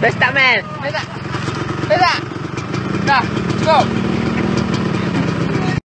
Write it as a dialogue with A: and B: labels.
A: Besta man! Besta! Besta! Nah, go!